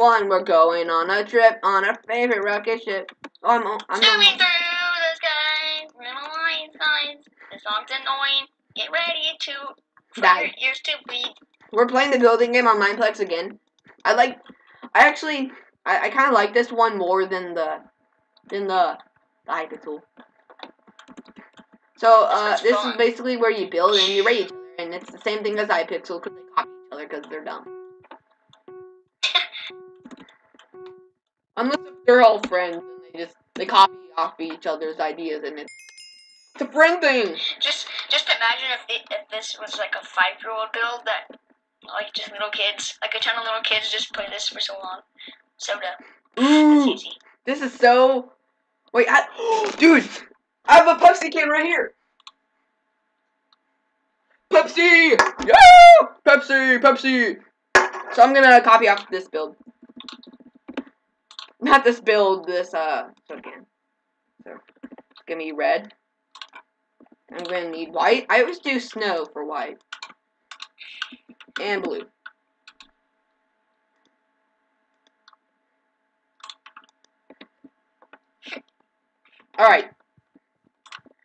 one. We're going on a trip on our favorite rocket ship. Oh, I'm, I'm Zooming through the sky, light signs. The song's annoying. Get ready to Die. your ears to bleed. We're playing the building game on Mineplex again. I like. I actually. I, I kind of like this one more than the than the the Hypixel. So uh, This this is basically where you build and you rate each other, and it's the same thing as Hypixel because they copy each other because they're dumb. Unless they're all friends and they just they copy off each other's ideas and it's it's a friend thing. Just just imagine if it, if this was like a five year old build that like just little kids, like a ton of little kids just play this for so long. Soda. Ooh, easy. this is so. Wait, I, dude, I have a Pepsi can right here. Pepsi, yeah, Pepsi, Pepsi. So I'm gonna copy off this build. Not this build, this uh can. So it's gonna be red. I'm gonna need white. I always do snow for white. And blue. Alright.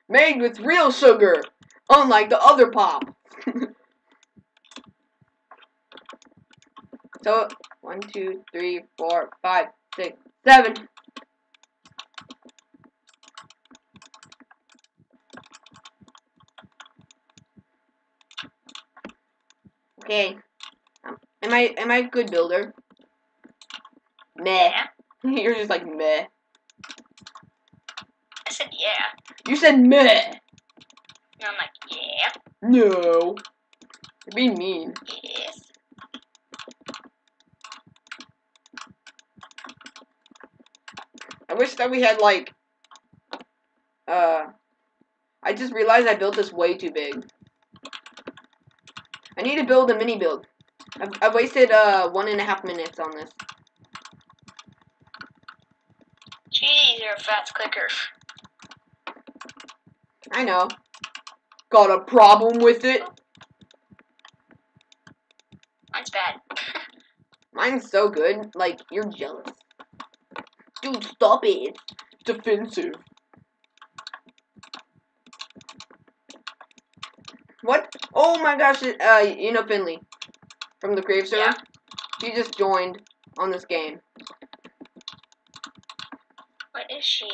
Made with real sugar, unlike the other pop. so, one, two, three, four, five, six, seven. Okay. Um, am I am I a good builder? Meh. You're just like meh. I said yeah. You said meh. And I'm like, yeah, No. You're being mean. yes. I wish that we had like uh I just realized I built this way too big. I need to build a mini build. I've, I've wasted uh one and a half minutes on this. Jeez, you're a fast clicker. I know. Got a problem with it? Mine's bad. Mine's so good. Like, you're jealous. Dude, stop it. Defensive. What? Oh my gosh, uh, you know Finley from the Crave server? Yeah. She just joined on this game. What is she?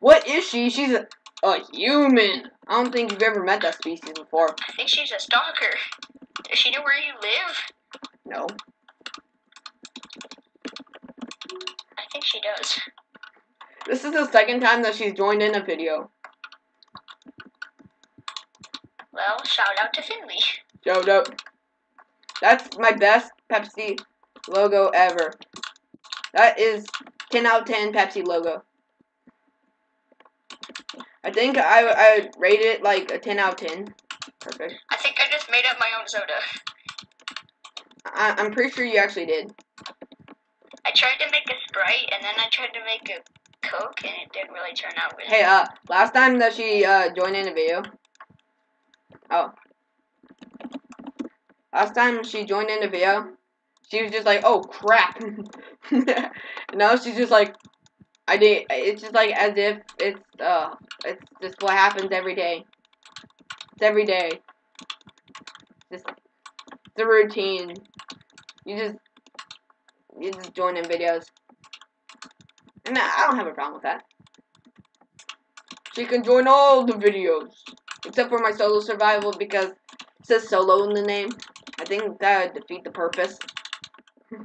What is she? She's a, a human. I don't think you've ever met that species before. I think she's a stalker. Does she know where you live? No. I think she does. This is the second time that she's joined in a video. Well, shout out to Finley. Showed up. That's my best Pepsi logo ever. That is 10 out of 10 Pepsi logo. I think I I would rate it like a 10 out of 10. Perfect. I think I just made up my own soda. I, I'm pretty sure you actually did. I tried to make a Sprite, and then I tried to make a Coke, and it didn't really turn out really Hey, uh, last time that she uh joined in a video. Oh. Last time she joined in a video, she was just like, "Oh crap." now she's just like, "I did." It's just like as if it's uh, it's just what happens every day. It's every day. Just the routine. You just you just join in videos, and I don't have a problem with that. She can join all the videos. Except for my solo survival because it says solo in the name. I think that would defeat the purpose.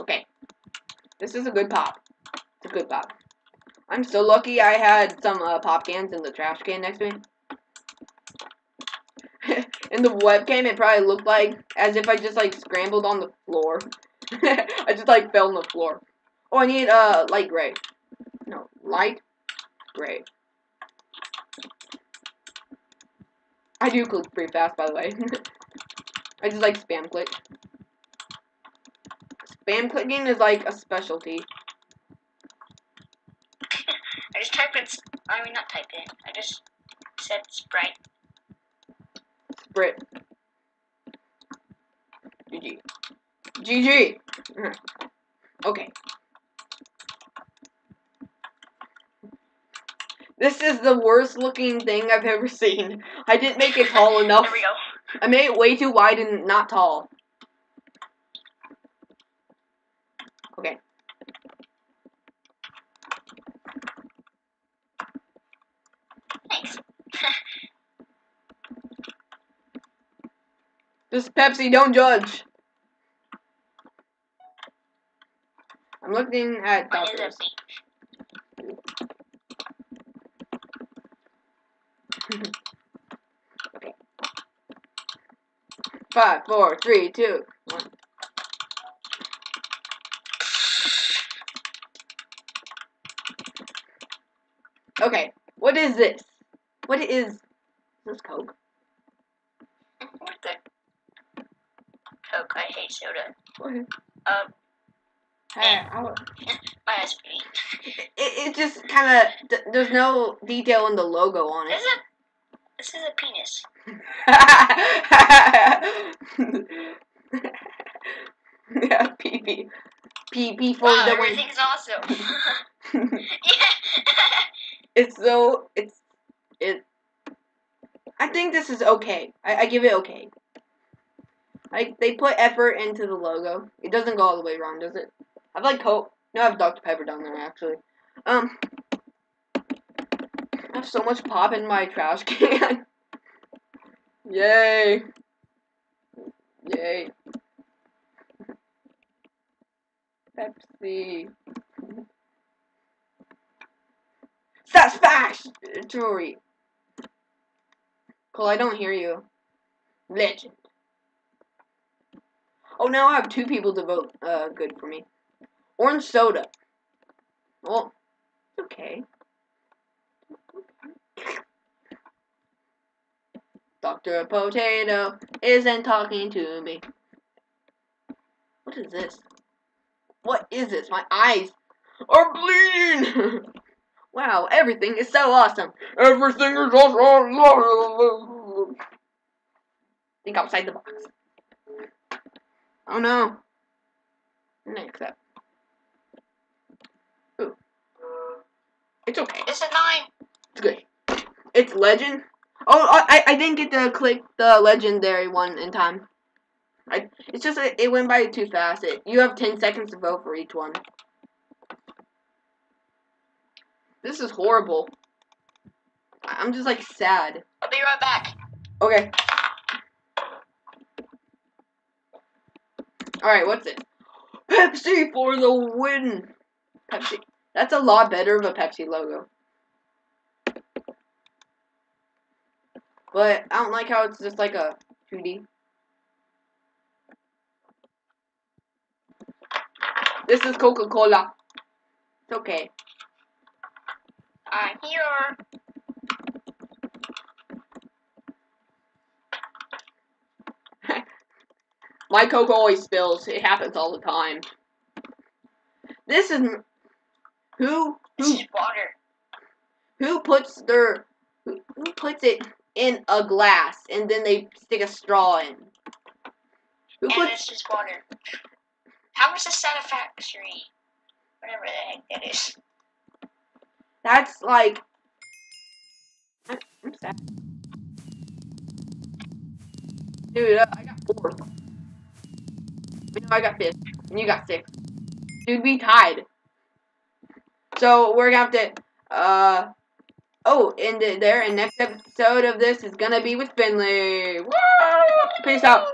okay. This is a good pop. It's a good pop. I'm so lucky I had some uh, pop cans in the trash can next to me. in the webcam, it probably looked like as if I just like scrambled on the floor. I just like fell on the floor. Oh, I need uh light gray. No, light gray. I do click pretty fast, by the way. I just like spam click. Spam clicking is like a specialty. I just type in. I mean, not typed in. I just said Sprite. Sprit. GG. GG. Mm-hmm. Okay. This is the worst looking thing I've ever seen. I didn't make it tall enough. There we go. I made it way too wide and not tall. Okay. Thanks. This is Pepsi, don't judge. I'm looking at Mine is a doctors. peach. Five, four, three, two, one. Okay, what is this? What is is this Coke? What the? Coke, I hate soda. Um, Hey, I wa- my bleeding. it, it just kind of th- there's no detail in the logo on This it. is a, this is a penis. yeah, pee pee. Pee pee for Wow, the win. everything's awesome. yeah. it's so it's it. I think this is okay. I, I give it okay. Like they put effort into the logo. It doesn't go all the way around, does it? I've like Coke. No, I have Dr Pepper down there actually. Um, I have so much pop in my trash can. Yay! Yay! Pepsi. Satisfactory. Cole, I don't hear you. Legend. Oh, now I have two people to vote uh, good for me. Orange soda. Well, it's okay. Dr. Potato isn't talking to me. What is this? What is this? My eyes are bleeding! wow, everything is so awesome. Everything is awesome. Think outside the box. Oh no. Next up. Ooh. It's okay. It's a nine. It's good. It's legend. Oh, oh, I I didn't get to click the legendary one in time. I it's just it, it went by too fast. It, you have ten seconds to vote for each one. This is horrible. I'm just like sad. I'll be right back. Okay. All right, what's it? Pepsi for the win. Pepsi. That's a lot better of a Pepsi logo. But I don't like how it's just like a 2D. This is Coca-Cola. It's okay. I'm here. My Coke always spills. It happens all the time. This is who This who is water. who puts their who, who puts it in a glass and then they stick a straw in. Who And puts this is water. How much is satisfactory? Whatever the heck that is. that's like I- I'm sad. Dude, I got fourth. I got fifth, and you got sixth. Dude, we tied. So we're gonna have to, uh, oh, and there, and next episode of this is gonna be with Finley. Woo! Peace out.